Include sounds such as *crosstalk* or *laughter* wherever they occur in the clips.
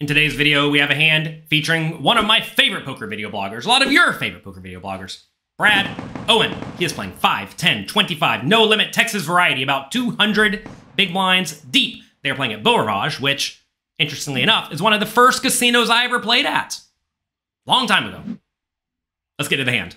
In today's video, we have a hand featuring one of my favorite poker video bloggers, a lot of your favorite poker video bloggers, Brad Owen. He is playing 5, 10, 25, no limit Texas variety, about 200 big blinds deep. They are playing at Beau Rivage, which, interestingly enough, is one of the first casinos I ever played at. Long time ago. Let's get to the hand.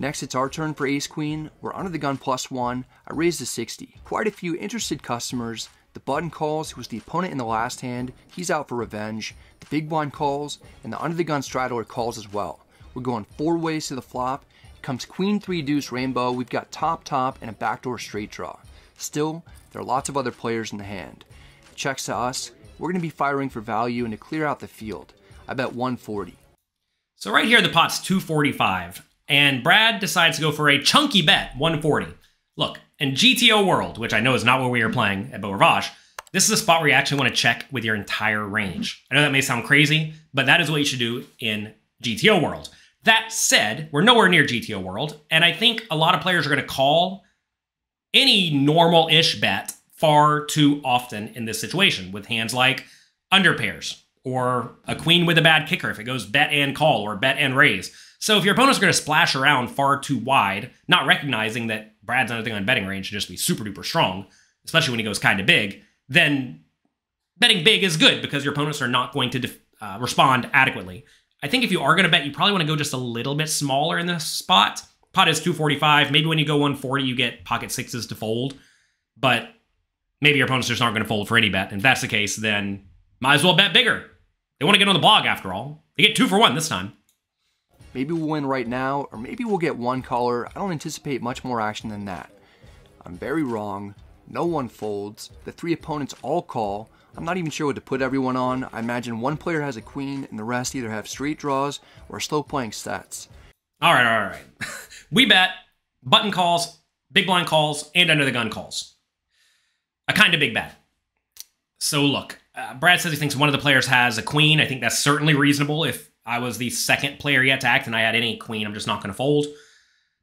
Next, it's our turn for Ace Queen. We're under the gun plus one. I raised to 60. Quite a few interested customers the button calls, who was the opponent in the last hand, he's out for revenge. The big blind calls, and the under the gun straddler calls as well. We're going four ways to the flop. It comes queen three deuce rainbow. We've got top top and a backdoor straight draw. Still, there are lots of other players in the hand. Checks to us. We're going to be firing for value and to clear out the field. I bet 140. So right here, the pot's 245, and Brad decides to go for a chunky bet, 140. Look, in GTO World, which I know is not where we are playing at Beau Rivage, this is a spot where you actually want to check with your entire range. I know that may sound crazy, but that is what you should do in GTO World. That said, we're nowhere near GTO World, and I think a lot of players are going to call any normal ish bet far too often in this situation with hands like under pairs or a queen with a bad kicker if it goes bet and call or bet and raise. So if your opponent's are going to splash around far too wide, not recognizing that Brad's anything on betting range to just be super duper strong, especially when he goes kind of big, then betting big is good because your opponents are not going to uh, respond adequately. I think if you are going to bet, you probably want to go just a little bit smaller in this spot. Pot is 245. Maybe when you go 140, you get pocket sixes to fold, but maybe your opponents just aren't going to fold for any bet. And if that's the case, then might as well bet bigger. They want to get on the blog after all. They get two for one this time. Maybe we'll win right now, or maybe we'll get one caller. I don't anticipate much more action than that. I'm very wrong. No one folds. The three opponents all call. I'm not even sure what to put everyone on. I imagine one player has a queen and the rest either have straight draws or slow playing sets. All right, all right. *laughs* we bet button calls, big blind calls, and under the gun calls. A kind of big bet. So look, uh, Brad says he thinks one of the players has a queen. I think that's certainly reasonable if I was the second player yet to act and I had any queen, I'm just not going to fold.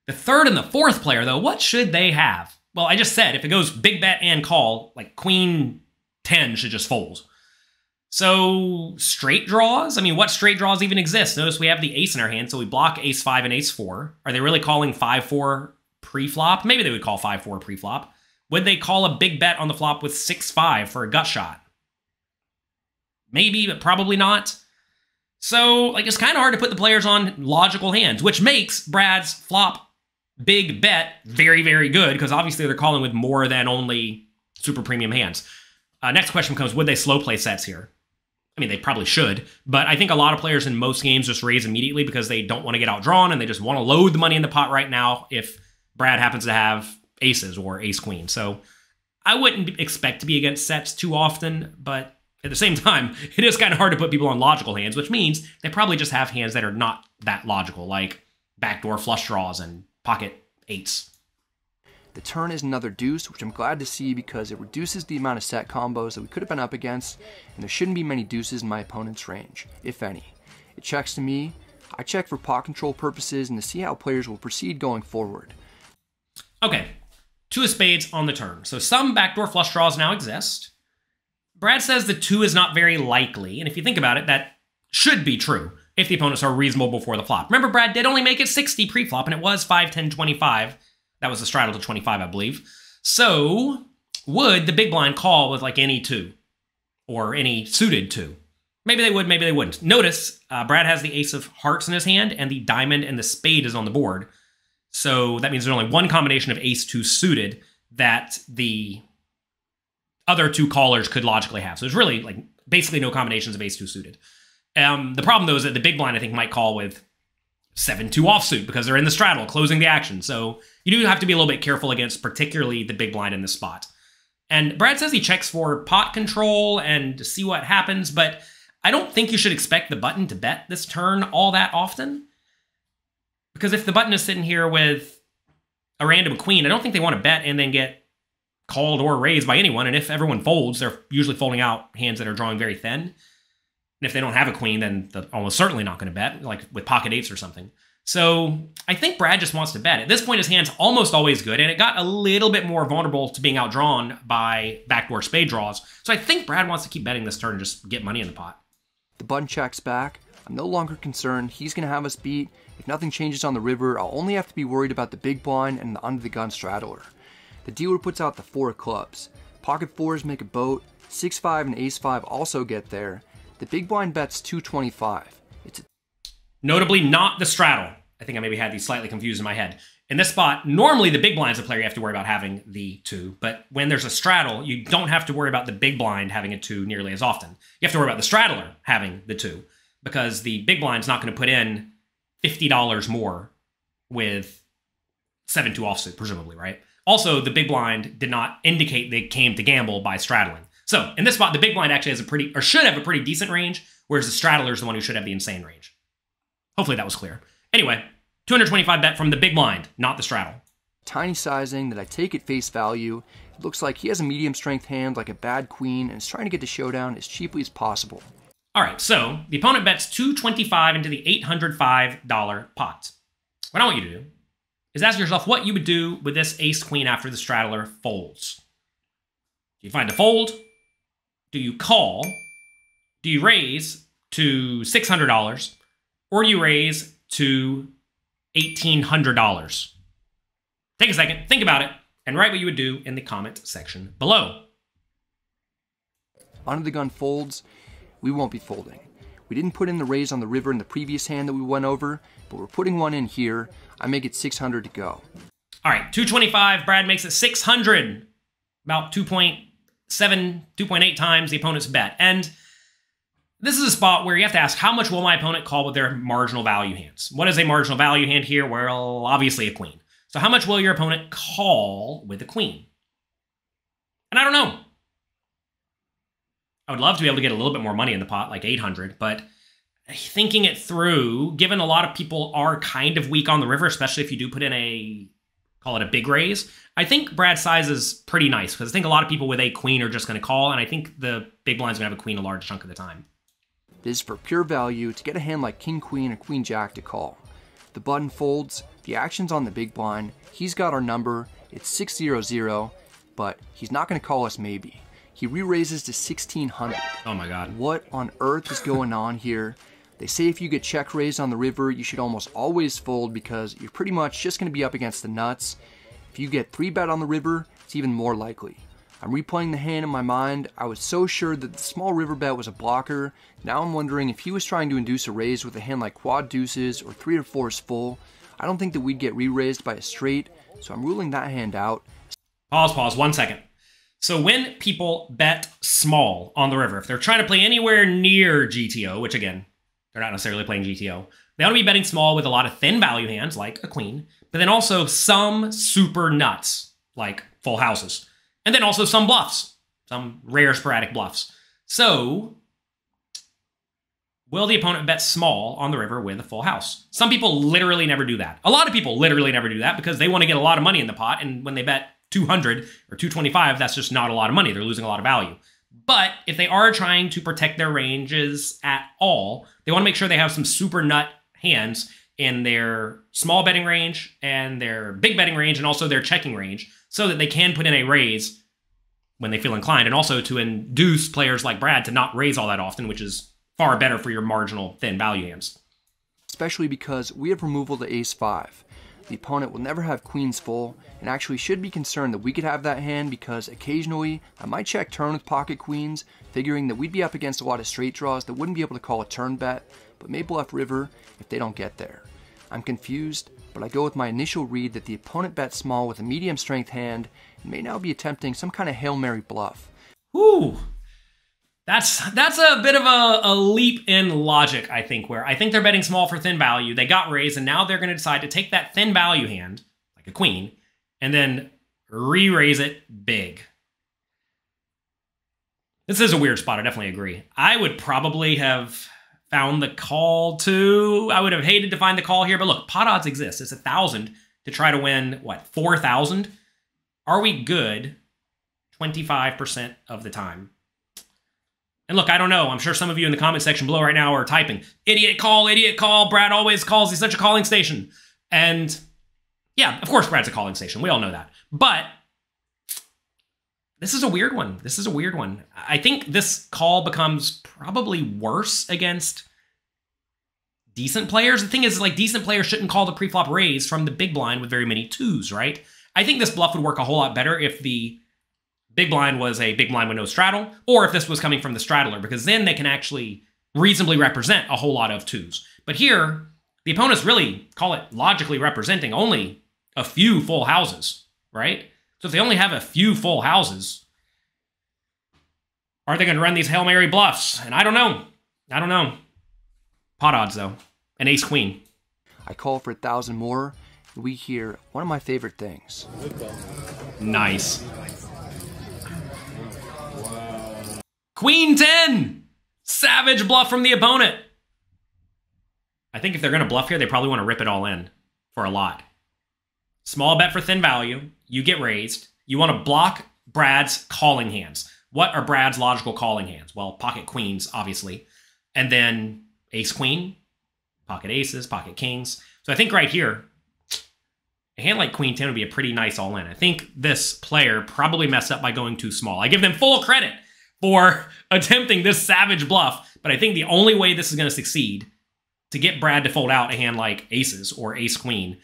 The third and the fourth player, though, what should they have? Well, I just said if it goes big bet and call, like queen 10 should just fold. So, straight draws? I mean, what straight draws even exist? Notice we have the ace in our hand, so we block ace 5 and ace 4. Are they really calling 5 4 pre flop? Maybe they would call 5 4 pre flop. Would they call a big bet on the flop with 6 5 for a gut shot? Maybe, but probably not. So, like, it's kind of hard to put the players on logical hands, which makes Brad's flop big bet very, very good because obviously they're calling with more than only super premium hands. Uh, next question comes Would they slow play sets here? I mean, they probably should, but I think a lot of players in most games just raise immediately because they don't want to get outdrawn and they just want to load the money in the pot right now if Brad happens to have aces or ace queen. So I wouldn't expect to be against sets too often, but at the same time, it is kind of hard to put people on logical hands, which means they probably just have hands that are not that logical, like backdoor flush draws and pocket eights. The turn is another deuce, which I'm glad to see because it reduces the amount of set combos that we could have been up against, and there shouldn't be many deuces in my opponent's range, if any. It checks to me. I check for pot control purposes and to see how players will proceed going forward. Okay, two of spades on the turn. So some backdoor flush draws now exist. Brad says the two is not very likely, and if you think about it, that should be true if the opponents are reasonable before the flop. Remember, Brad did only make it 60 pre-flop, and it was 5, 10, 25. That was the straddle to 25, I believe. So, would the big blind call with like any two? Or any suited two? Maybe they would, maybe they wouldn't. Notice, uh, Brad has the ace of hearts in his hand, and the diamond and the spade is on the board. So that means there's only one combination of ace two suited that the other two callers could logically have. So there's really like basically no combinations of ace two suited. Um, the problem though is that the big blind I think might call with seven two offsuit because they're in the straddle, closing the action. So you do have to be a little bit careful against particularly the big blind in this spot. And Brad says he checks for pot control and to see what happens, but I don't think you should expect the button to bet this turn all that often. Because if the button is sitting here with a random queen, I don't think they want to bet and then get called or raised by anyone. And if everyone folds, they're usually folding out hands that are drawing very thin. And if they don't have a queen, then they're almost certainly not going to bet, like with pocket eights or something. So I think Brad just wants to bet. At this point, his hand's almost always good, and it got a little bit more vulnerable to being outdrawn by backdoor spade draws. So I think Brad wants to keep betting this turn and just get money in the pot. The button checks back. I'm no longer concerned. He's going to have us beat. If nothing changes on the river, I'll only have to be worried about the big blind and the under the gun straddler. The dealer puts out the four clubs. Pocket fours make a boat. 6-5 and ace-5 also get there. The big blind bets 225. It's Notably not the straddle. I think I maybe had these slightly confused in my head. In this spot, normally the big blind's a player you have to worry about having the two, but when there's a straddle, you don't have to worry about the big blind having a two nearly as often. You have to worry about the straddler having the two, because the big blind's not going to put in $50 more with 7 2 offsuit, presumably, right? Also, the big blind did not indicate they came to gamble by straddling. So in this spot, the big blind actually has a pretty, or should have a pretty decent range, whereas the straddler is the one who should have the insane range. Hopefully that was clear. Anyway, 225 bet from the big blind, not the straddle. tiny sizing that I take at face value. It looks like he has a medium strength hand like a bad queen and is trying to get to showdown as cheaply as possible. All right, so the opponent bets 225 into the $805 pot. What I want you to do is ask yourself what you would do with this ace queen after the straddler folds. Do you find a fold? Do you call? Do you raise to $600? Or do you raise to $1,800? Take a second, think about it, and write what you would do in the comment section below. Under the gun folds, we won't be folding. We didn't put in the raise on the river in the previous hand that we went over, but we're putting one in here. I make it 600 to go. All right, 225. Brad makes it 600, about 2.7, 2.8 times the opponent's bet. And this is a spot where you have to ask how much will my opponent call with their marginal value hands? What is a marginal value hand here? Well, obviously a queen. So how much will your opponent call with a queen? And I don't know. I would love to be able to get a little bit more money in the pot, like 800, but thinking it through, given a lot of people are kind of weak on the river, especially if you do put in a call it a big raise, I think Brad's size is pretty nice because I think a lot of people with a queen are just going to call, and I think the big blind's going to have a queen a large chunk of the time. This is for pure value to get a hand like King Queen or Queen Jack to call. The button folds, the action's on the big blind, he's got our number, it's 600, but he's not going to call us maybe. He re-raises to 1600. Oh my god. What on earth is going on here? They say if you get check raised on the river, you should almost always fold because you're pretty much just going to be up against the nuts. If you get 3 bet on the river, it's even more likely. I'm replaying the hand in my mind. I was so sure that the small river bet was a blocker. Now I'm wondering if he was trying to induce a raise with a hand like quad deuces or 3 or 4s full. I don't think that we'd get re-raised by a straight, so I'm ruling that hand out. Pause, pause, one second. So when people bet small on the river, if they're trying to play anywhere near GTO, which again, they're not necessarily playing GTO, they ought to be betting small with a lot of thin value hands, like a queen, but then also some super nuts, like full houses, and then also some bluffs, some rare sporadic bluffs. So, will the opponent bet small on the river with a full house? Some people literally never do that. A lot of people literally never do that because they want to get a lot of money in the pot, and when they bet 200 or 225, that's just not a lot of money. They're losing a lot of value. But if they are trying to protect their ranges at all, they want to make sure they have some super nut hands in their small betting range and their big betting range and also their checking range so that they can put in a raise when they feel inclined and also to induce players like Brad to not raise all that often, which is far better for your marginal thin value hands. Especially because we have removal to ace 5. The opponent will never have queens full, and actually should be concerned that we could have that hand because occasionally I might check turn with pocket queens, figuring that we'd be up against a lot of straight draws that wouldn't be able to call a turn bet, but may bluff river if they don't get there. I'm confused, but I go with my initial read that the opponent bet small with a medium strength hand and may now be attempting some kind of Hail Mary bluff. Whew. That's that's a bit of a, a leap in logic, I think, where I think they're betting small for thin value. They got raised, and now they're going to decide to take that thin value hand, like a queen, and then re-raise it big. This is a weird spot. I definitely agree. I would probably have found the call too. I would have hated to find the call here, but look, pot odds exist. It's a thousand to try to win what four thousand. Are we good? Twenty five percent of the time. And look, I don't know. I'm sure some of you in the comment section below right now are typing, idiot call, idiot call. Brad always calls. He's such a calling station. And yeah, of course, Brad's a calling station. We all know that. But this is a weird one. This is a weird one. I think this call becomes probably worse against decent players. The thing is, like, decent players shouldn't call the preflop raise from the big blind with very many twos, right? I think this bluff would work a whole lot better if the big blind was a big blind with no straddle, or if this was coming from the straddler, because then they can actually reasonably represent a whole lot of twos. But here, the opponents really call it logically representing only a few full houses, right? So if they only have a few full houses, are they going to run these Hail Mary bluffs? And I don't know. I don't know. Pot odds, though. An ace queen. I call for a thousand more, we hear one of my favorite things. Nice. Queen 10! Savage bluff from the opponent. I think if they're going to bluff here, they probably want to rip it all in for a lot. Small bet for thin value. You get raised. You want to block Brad's calling hands. What are Brad's logical calling hands? Well, pocket queens, obviously. And then ace queen, pocket aces, pocket kings. So I think right here, a hand like queen 10 would be a pretty nice all in. I think this player probably messed up by going too small. I give them full credit for *laughs* attempting this savage bluff, but I think the only way this is going to succeed to get Brad to fold out a hand like aces or ace queen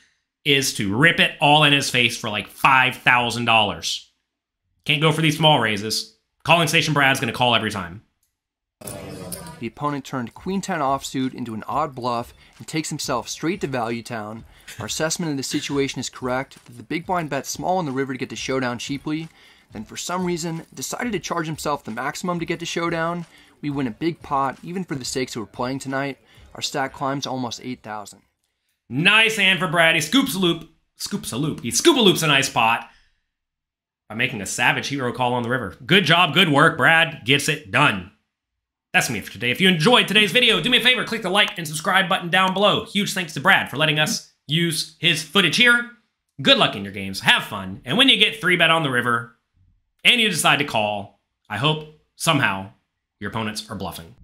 is to rip it all in his face for like $5,000. Can't go for these small raises. Calling Station Brad's going to call every time. The opponent turned Queen 10 offsuit into an odd bluff and takes himself straight to Value Town. Our assessment of the situation is correct that the big blind bet small on the river to get the showdown cheaply, then for some reason decided to charge himself the maximum to get to showdown. We win a big pot even for the stakes that we're playing tonight. Our stack climbs almost 8,000. Nice hand for Brad. He scoops a loop. Scoops a loop. He scoop a loops a nice pot by making a savage hero call on the river. Good job, good work. Brad gets it done. That's me for today. If you enjoyed today's video, do me a favor, click the like and subscribe button down below. Huge thanks to Brad for letting us use his footage here. Good luck in your games. Have fun. And when you get three bet on the river and you decide to call, I hope somehow your opponents are bluffing.